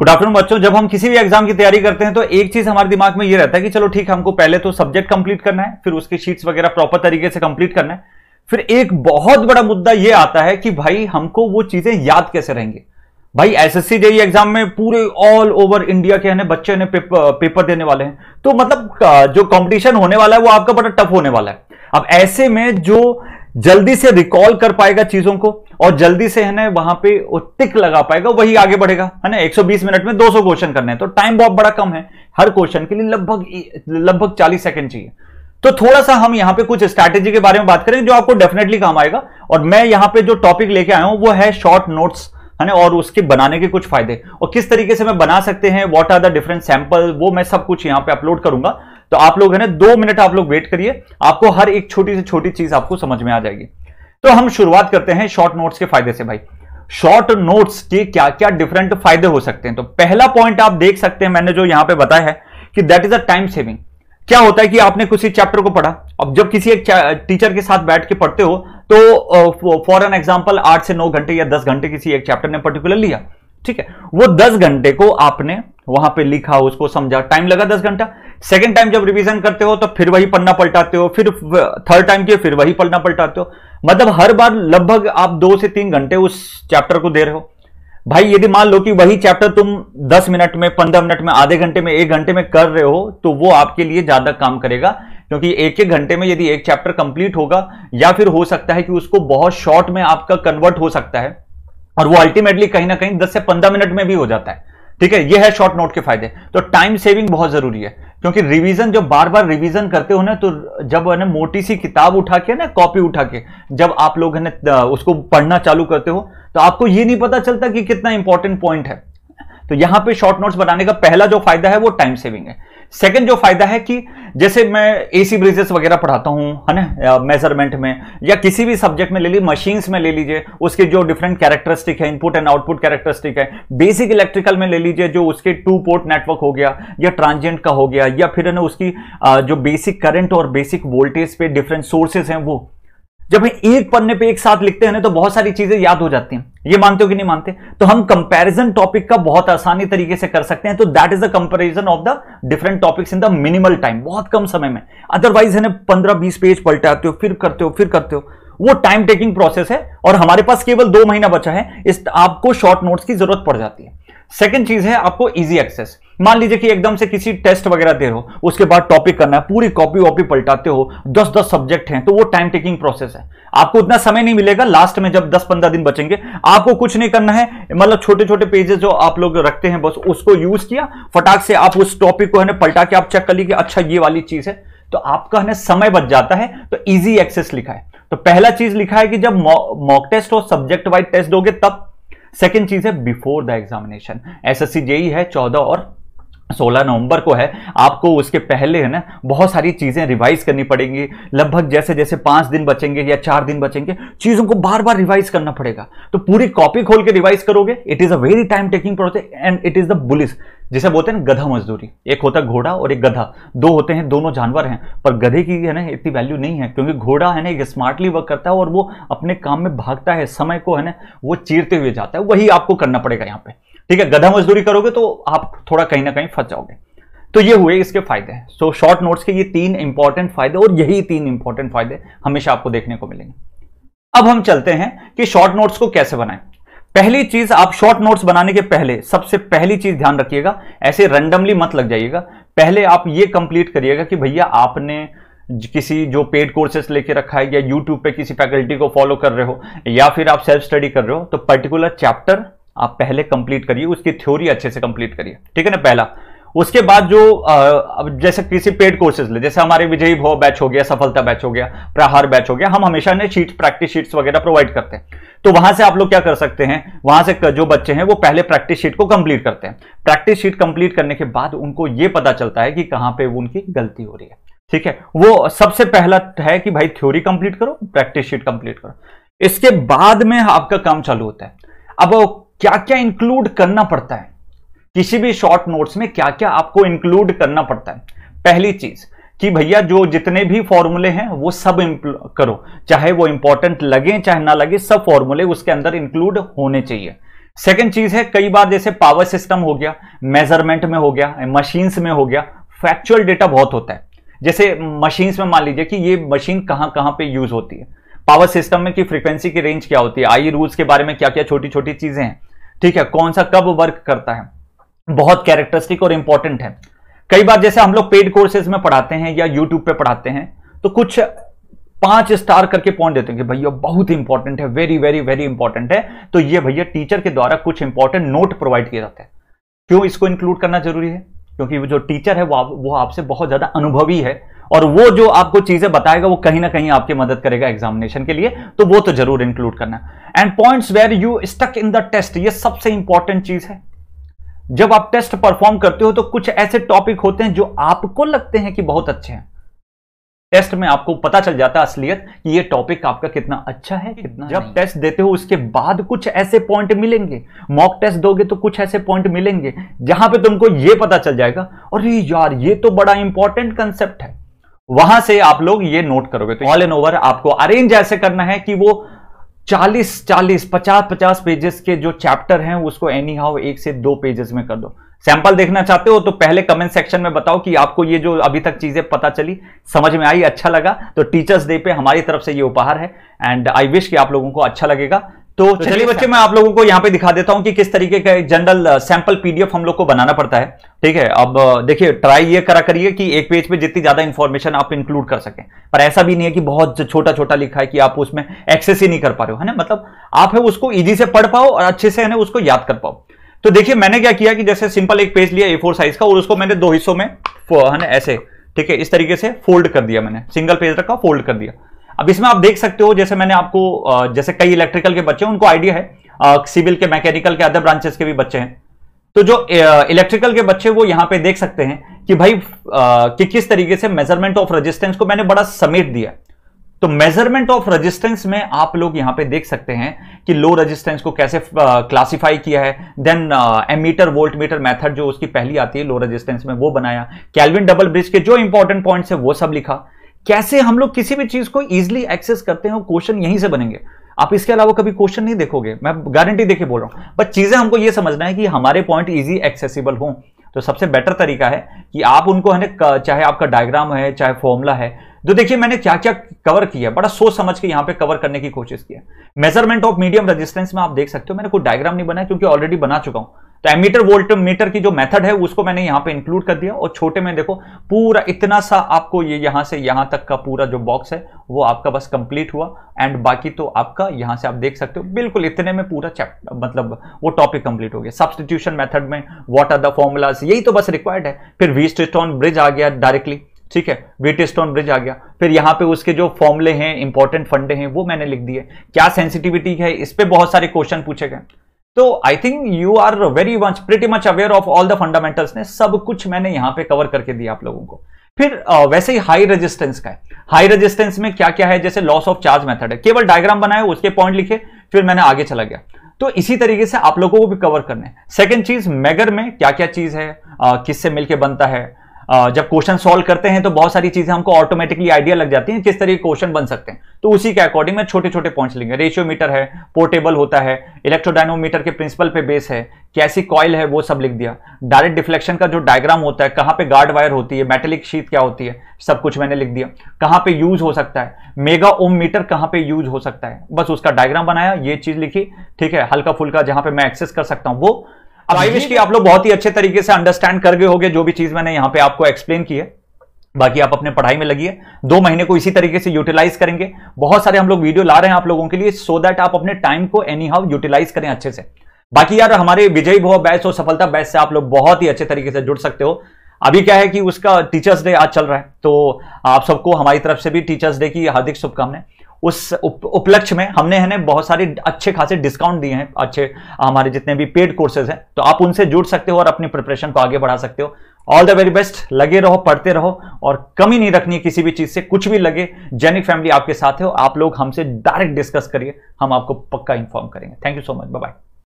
Good afternoon बच्चों। जब हम किसी भी एग्ज़ाम की तैयारी करते हैं तो एक चीज़ हमारे दिमाग में ये रहता है कि चलो ठीक हमको पहले तो सब्जेक्ट कंप्लीट करना है फिर उसकी शीट्स वगैरह प्रॉपर तरीके से कंप्लीट करना है। फिर एक बहुत बड़ा मुद्दा ये आता है कि भाई हमको वो चीज़ें याद कैसे रहेंगे? भाई एसएससी जेई एग्ज़ाम में पूरे ऑल ओवर इंडिया के है बच्चे ने पेपर, पेपर देने वाले हैं। तो मतलब जो कंपटीशन होने वाला है वो आपका बड़ा टफ होने वाला है। अब ऐसे में जो जल्दी से रिकॉल कर पाएगा चीज़ों को और जल्दी से है ना, वहाँ पे टिक लगा पाएगा, वही आगे बढ़ेगा। है ना 120 मिनट में 200 क्वेश्चन करने हैं। तो टाइम बहुत बड़ा कम है। हर क्वेश्चन के लिए लगभग लगभग 40 सेकंड चाहिए। तो थोड़ा सा हम यहाँ पे कुछ स्ट्रैटेजी के बारे में बात करेंगे, जो आपको डेफिनेटली काम आएगा। और मैं यहाँ पे जो टॉपिक लेके आया हूँ, वो है शॉर्ट नोट्स है ना, और उसके बनाने के कुछ फ़ायदे। और किस तरीके से मैं बना सकते हैं what are the different sample वो मैं सब कुछ यहाँ पे अपलोड करूँगा। तो आप लोग है ना, दो मिनट आप लोग वेट करिए। आपको हर एक छोटी से छोटी चीज़ आपको समझ में आ जाएगी। तो हम शुरुआत करते हैं शॉर्ट नोट्स के फ़ायदे से भाई। शॉर्ट नोट्स के क्या क्या डिफरेंट फ़ायदे हो सकते हैं? तो पहला पॉइंट आप देख सकते हैं, मैंने जो यहाँ पे बताया है कि that is a time saving क्या होता है कि आपने किसी चैप्टर को पढ़ा? अब जब किसी एक टीचर के साथ बैठ के पढ़ते हो तो फॉर एन एग्ज़ाम्पल आठ से नौ घंटे या दस घंटे किसी एक चैप्टर ने पर्टिकुलर लिया। ठीक है? वो दस घंटे को आपने वहाँ पे लिखा, उसको समझा। टाइम लगा दस घंटा। सेकेंड टाइम जब रिवीजन करते हो तो फिर वही पढ़ना पलटाते हो। फिर थर्ड टाइम के फिर वही पढ़ना पलटाते हो। मतलब हर बार लगभग आप दो से तीन घंटे उस चैप्टर को दे रहे हो। भाई, यदि मान लो कि वही चैप्टर तुम 10 मिनट में 15 मिनट में, आधे घंटे में, एक घंटे में कर रहे हो तो वो आपके लिए ज़्यादा काम करेगा। क्योंकि एक एक घंटे में यदि एक चैप्टर कंप्लीट होगा, या फिर हो सकता है कि उसको बहुत शॉर्ट में आपका कन्वर्ट हो सकता है, और वो अल्टीमेटली कहीं ना कहीं 10 से 15 मिनट में भी हो जाता है। ठीक है, ये है शॉर्ट नोट के फ़ायदे। तो टाइम सेविंग बहुत ज़रूरी है। क्योंकि रिवीजन जब बार बार रिवीजन करते हो ना तो जब है ना, मोटी सी किताब उठा के ना कॉपी उठा के, जब आप लोग है ना उसको पढ़ना चालू करते हो तो आपको ये नहीं पता चलता कि कितना इंपॉर्टेंट पॉइंट है। तो यहाँ पे शॉर्ट नोट्स बनाने का पहला जो फ़ायदा है, वो टाइम सेविंग है। सेकंड जो फ़ायदा है कि जैसे मैं एसी ब्रिजेस वगैरह पढ़ाता हूँ, है ना मेज़रमेंट में, या किसी भी सब्जेक्ट में ले लीजिए मशीन्स में ले लीजिए, उसके जो डिफरेंट कैरेक्टरिस्टिक है इनपुट एंड आउटपुट कैरेक्टरिस्टिक है बेसिक इलेक्ट्रिकल में ले लीजिए, जो उसके टू पोर्ट नेटवर्क हो गया, या ट्रांजिएंट का हो गया, या फिर ना उसकी जो बेसिक करंट और बेसिक वोल्टेज पे डिफरेंट सोर्सेज हैं वो। जब हम एक पन्ने पे एक साथ लिखते हैं ना तो बहुत सारी चीज़ें याद हो जाती हैं। ये मानते हो कि नहीं मानते? तो हम कंपैरिजन टॉपिक का बहुत आसानी तरीके से कर सकते हैं। तो that is the comparison of the different topics in the minimal time बहुत कम समय में। अदरवाइज़ है पंद्रह बीस पेज पलटाते हो, फिर करते हो, फिर करते हो। वो टाइम टेकिंग प्रोसेस है और हमारे पास केवल दो महीना बचा है। इस आपको शॉर्ट नोट्स की ज़रूरत पड़ जाती है। सेकेंड चीज़ है आपको इजी एक्सेस मान लीजिए कि एकदम से किसी टेस्ट वगैरह दे रहे हो, उसके बाद टॉपिक करना है, पूरी कॉपी वॉपी पलटाते हो दस दस सब्जेक्ट हैं तो वो टाइम टेकिंग प्रोसेस है। आपको उतना समय नहीं मिलेगा लास्ट में जब दस पंद्रह दिन बचेंगे, आपको कुछ नहीं करना है मतलब छोटे छोटे पेजेस जो आप लोग रखते हैं, बस उसको यूज़ किया, फटाक से आप उस टॉपिक को है पलटा के आप चेक कर लीजिए अच्छा ये वाली चीज़ है तो आपका है समय बच जाता है तो इजी एक्सेस लिखा है। तो पहला चीज़ लिखा है कि जब मॉक टेस्ट और सब्जेक्ट वाइज टेस्ट दोगे, तब सेकेंड चीज़ है before the examination S S है चौदह और 16 नवंबर को है, आपको उसके पहले है ना, बहुत सारी चीज़ें रिवाइज करनी पड़ेंगी। लगभग जैसे जैसे पाँच दिन बचेंगे या चार दिन बचेंगे, चीज़ों को बार बार रिवाइज करना पड़ेगा। तो पूरी कॉपी खोल के रिवाइज करोगे it is a very time taking process and it is the bullish जिसे बोलते हैं गधा मजदूरी। एक होता है घोड़ा और एक गधा। दो होते हैं, दोनों जानवर हैं। पर गधे की है ना, इतनी वैल्यू नहीं है, क्योंकि घोड़ा है ना एक स्मार्टली वर्क करता है और वो अपने काम में भागता है, समय को है ना, वो चीरते हुए जाता है। वही आपको करना पड़ेगा यहाँ पे। ठीक है, गधा मजदूरी करोगे तो आप थोड़ा कहीं ना कहीं फंस जाओगे। तो ये हुए इसके फ़ायदे। सो शॉर्ट नोट्स के ये तीन इंपॉर्टेंट फ़ायदे और यही तीन इंपॉर्टेंट फ़ायदे हमेशा आपको देखने को मिलेंगे। अब हम चलते हैं कि शॉर्ट नोट्स को कैसे बनाएँ। पहली चीज़, आप शॉर्ट नोट्स बनाने के पहले, सबसे पहली चीज़ ध्यान रखिएगा, ऐसे रैंडमली मत लग जाइएगा। पहले आप ये कंप्लीट करिएगा कि भैया आपने किसी जो पेड कोर्सेस लेके रखा है या यूट्यूब पे किसी फैकल्टी को फॉलो कर रहे हो, या फिर आप सेल्फ स्टडी कर रहे हो तो पर्टिकुलर चैप्टर आप पहले कंप्लीट करिए, उसकी थ्योरी अच्छे से कंप्लीट करिए। ठीक है ना, पहला। उसके बाद जो अब जैसे किसी पेड कोर्सेज ले, जैसे हमारे विजयी भव बैच हो गया, सफलता बैच हो गया, प्रहार बैच हो गया, हम हमेशा ने शीट प्रैक्टिस शीट्स वगैरह प्रोवाइड करते हैं। तो वहाँ से आप लोग क्या कर सकते हैं, वहाँ से जो बच्चे हैं, वो पहले प्रैक्टिस शीट को कंप्लीट करते हैं। प्रैक्टिस शीट कंप्लीट करने के बाद उनको ये पता चलता है कि कहाँ पे उनकी गलती हो रही है। ठीक है, वो सबसे पहला है कि भाई थ्योरी कंप्लीट करो प्रैक्टिस शीट कंप्लीट करो। इसके बाद में आपका काम चालू होता है। अब क्या क्या इंक्लूड करना पड़ता है? किसी भी शॉर्ट नोट्स में क्या क्या आपको इंक्लूड करना पड़ता है? पहली चीज़, कि भैया जो जितने भी फॉर्मूले हैं, वो सब करो। चाहे वो इंपॉर्टेंट लगे, चाहे ना लगे, सब फॉर्मूले उसके अंदर इंक्लूड होने चाहिए। सेकेंड चीज़ है, कई बार जैसे पावर सिस्टम हो गया मेज़रमेंट में हो गया मशीन्स में हो गया फैक्चुअल डेटा बहुत होता है। जैसे मशीन्स में मान लीजिए कि ये मशीन कहाँ कहाँ पे यूज़ होती है। पावर सिस्टम में कि फ्रीक्वेंसी की रेंज क्या होती है? आई रूल्स के बारे में क्या क्या छोटी छोटी चीज़ें हैं? ठीक है, कौन सा कब वर्क करता है? बहुत कैरेक्टरिस्टिक और इंपॉर्टेंट है। कई बार जैसे हम लोग पेड कोर्सेज में पढ़ाते हैं या यूट्यूब पे पढ़ाते हैं तो कुछ पाँच स्टार करके पॉइंट देते हैं कि भैया बहुत इंपॉर्टेंट है वेरी वेरी वेरी इंपॉर्टेंट है। तो ये भैया टीचर के द्वारा कुछ इंपॉर्टेंट नोट प्रोवाइड किया जाता है। क्यों इसको इंक्लूड करना ज़रूरी है? क्योंकि जो टीचर है, वो वो आपसे बहुत ज़्यादा अनुभवी है। और वो जो आपको चीज़ें बताएगा वो कहीं ना कहीं आपकी मदद करेगा एग्जामिनेशन के लिए तो वो तो ज़रूर इंक्लूड करना and points where you stuck in the test ये सबसे इंपॉर्टेंट चीज़ है। जब आप टेस्ट परफॉर्म करते हो तो कुछ ऐसे टॉपिक होते हैं जो आपको लगते हैं कि बहुत अच्छे हैं। टेस्ट में आपको पता चल जाता है असलियत कि ये टॉपिक आपका कितना अच्छा है कितना जब टेस्ट देते हो उसके बाद कुछ ऐसे पॉइंट मिलेंगे। मॉक टेस्ट दोगे तो कुछ ऐसे पॉइंट मिलेंगे जहाँ पे तुमको ये पता चल जाएगा और यार ये तो बड़ा इंपॉर्टेंट कंसेप्ट है। वहाँ से आप लोग ये नोट करोगे। तो ऑल एंड ओवर आपको अरेंज ऐसे करना है कि वो 40 40 50 50 पेजेस के जो चैप्टर हैं, उसको एनी हाउ एक से दो पेजेस में कर दो। सैंपल देखना चाहते हो तो पहले कमेंट सेक्शन में बताओ कि आपको ये जो अभी तक चीज़ें पता चली, समझ में आई अच्छा लगा तो टीचर्स डे पे हमारी तरफ़ से ये उपहार है। एंड आई विश कि आप लोगों को अच्छा लगेगा। तो, तो चलिए बच्चे मैं आप लोगों को यहाँ पे दिखा देता हूँ कि किस तरीके का एक जनरल सैंपल पीडीएफ हम लोग को बनाना पड़ता है। ठीक है अब uh, देखिए ट्राई ये करा करिए कि एक पेज पे जितनी ज़्यादा इंफॉर्मेशन आप इंक्लूड कर सकें। पर ऐसा भी नहीं है कि बहुत छोटा छोटा लिखा है कि आप उसमें एक्सेस ही नहीं कर पा रहे हो है ना? मतलब आप है उसको ईजी से पढ़ पाओ और अच्छे से है ना उसको याद कर पाओ। तो देखिए मैंने क्या किया कि जैसे सिंपल एक पेज लिया ए फोर साइज़ का और उसको मैंने दो हिस्सों में है ना ऐसे ठीक है इस तरीके से फोल्ड कर दिया मैंने। सिंगल पेज रखा फोल्ड कर दिया। अब इसमें आप देख सकते हो, जैसे मैंने आपको जैसे कई इलेक्ट्रिकल के बच्चे उनको आइडिया है। सिविल के मैकेनिकल के अदर ब्रांचेस के भी बच्चे हैं। तो जो इलेक्ट्रिकल के बच्चे वो यहाँ पे देख सकते हैं कि भाई कि किस तरीके से मेज़रमेंट ऑफ़ रेजिस्टेंस को मैंने बड़ा समेट दिया। तो मेज़रमेंट ऑफ़ रेजिस्टेंस में आप लोग यहाँ पे देख सकते हैं कि लो रेजिस्टेंस को कैसे क्लासिफाई किया है। Then ammeter voltmeter method जो उसकी पहली आती है लो रेजिस्टेंस में वो बनाया। कैलविन डबल ब्रिज के जो इंपॉर्टेंट पॉइंट्स है, वो सब लिखा। कैसे हम लोग किसी भी चीज़ को इजिली एक्सेस करते हैं क्वेश्चन यहीं से बनेंगे? आप इसके अलावा कभी क्वेश्चन नहीं देखोगे। मैं गारंटी देके बोल रहा हूँ। बट चीज़ें हमको यह समझना है कि हमारे पॉइंट इजी एक्सेसिबल हो। तो सबसे बेटर तरीका है कि आप उनको है ना चाहे आपका डायग्राम है, चाहे फॉर्मूला है तो देखिए मैंने क्या क्या कवर किया बड़ा सोच समझ के यहाँ पे कवर करने की कोशिश किया मेज़रमेंट ऑफ़ मीडियम रेजिस्टेंस में आप देख सकते हो। मैंने कोई डायग्राम नहीं बनाया क्योंकि ऑलरेडी बना चुका हूँ। तो एमीटर वोल्ट मीटर की जो मेथड है, उसको मैंने यहाँ पे इंक्लूड कर दिया। और छोटे में देखो, पूरा इतना सा आपको ये यहाँ से यहाँ तक का पूरा जो बॉक्स है, वो आपका बस कंप्लीट हुआ। एंड बाकी तो आपका यहाँ से आप देख सकते हो। बिल्कुल इतने में पूरा चैप्टर मतलब वो टॉपिक कंप्लीट हो गया। सब्सटीट्यूशन मेथड में व्हाट आर द फॉर्मुलाज यही तो बस रिक्वायर्ड है। फिर वी स्टोन ब्रिज आ गया डायरेक्टली ठीक है? वेट स्टोन ब्रिज आ गया। फिर यहाँ पे उसके जो फॉर्मुले हैं इंपॉर्टेंट फंडे हैं, वो मैंने लिख दिए। क्या सेंसिटिविटी है, इस पर बहुत सारे क्वेश्चन पूछे गए। तो I think you are very much pretty much aware of all the fundamentals ने, सब कुछ मैंने यहाँ पे कवर करके दिया आप लोगों को। फिर वैसे ही हाई रेजिस्टेंस का है। हाई रेजिस्टेंस में क्या क्या है? जैसे लॉस ऑफ़ चार्ज मेथड है। केवल डायग्राम बनाए, उसके पॉइंट लिखे, फिर मैंने आगे चला गया। तो इसी तरीके से आप लोगों को भी कवर करने सेकेंड चीज़ मेगर में क्या क्या चीज़ है? किससे मिलके बनता है? जब क्वेश्चन सॉल्व करते हैं तो बहुत सारी चीज़ें हमको ऑटोमेटिकली आइडिया लग जाती हैं, किस तरह के क्वेश्चन बन सकते हैं। तो उसी के अकॉर्डिंग में छोटे छोटे पॉइंट्स लेंगे रेशियो मीटर है पोर्टेबल होता है इलेक्ट्रोडाइनोमीटर के प्रिंसिपल पे बेस है, कैसी कॉयल है, वो सब लिख दिया। डायरेक्ट डिफ्लेक्शन का जो डायग्राम होता है, कहाँ पे गार्ड वायर होती है मेटेलिक शीट क्या होती है, सब कुछ मैंने लिख दिया। कहाँ पे यूज़ हो सकता है मेगा ओम मीटर कहाँ पे यूज़ हो सकता है। बस उसका डायग्राम बनाया, ये चीज़ लिखी, ठीक है हल्का फुल्का जहाँ पे मैं एक्सेस कर सकता हूँ, वो अब आई विश की आप लोग बहुत ही अच्छे तरीके से अंडरस्टैंड कर गए होंगे जो भी चीज़ मैंने यहाँ पे आपको एक्सप्लेन की है। बाकी आप अपने पढ़ाई में लगिए। दो महीने को इसी तरीके से यूटिलाइज करेंगे। बहुत सारे हम लोग वीडियो ला रहे हैं आप लोगों के लिए सो दैट आप अपने टाइम को एनी हाउ यूटिलाइज करें अच्छे से। बाकी यार हमारे विजय भव बैच और सफलता बैच से आप लोग बहुत ही अच्छे तरीके से जुड़ सकते हो। अभी क्या है कि उसका टीचर्स डे आज चल रहा है। तो आप सबको हमारी तरफ़ से भी टीचर्स डे की हार्दिक शुभकामनाएँ। उस उप, उपलक्ष्य में हमने है बहुत सारे अच्छे खासे डिस्काउंट दिए हैं अच्छे हमारे जितने भी पेड कोर्सेज हैं तो आप उनसे जुड़ सकते हो और अपनी प्रिपरेशन को आगे बढ़ा सकते हो। ऑल द वेरी बेस्ट लगे रहो पढ़ते रहो और कमी नहीं रखनी है किसी भी चीज़ से कुछ भी लगे जेनिक फैमिली आपके साथ हो आप लोग हमसे डायरेक्ट डिस्कस करिए हम आपको पक्का इन्फॉर्म करेंगे। Thank you so much bye